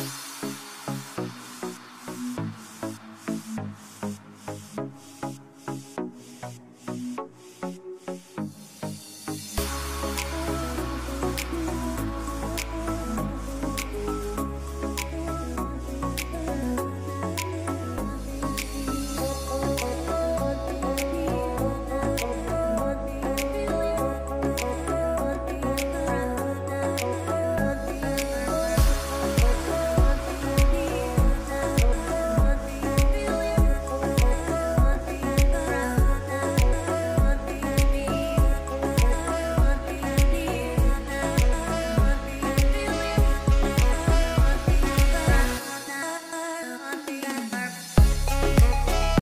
you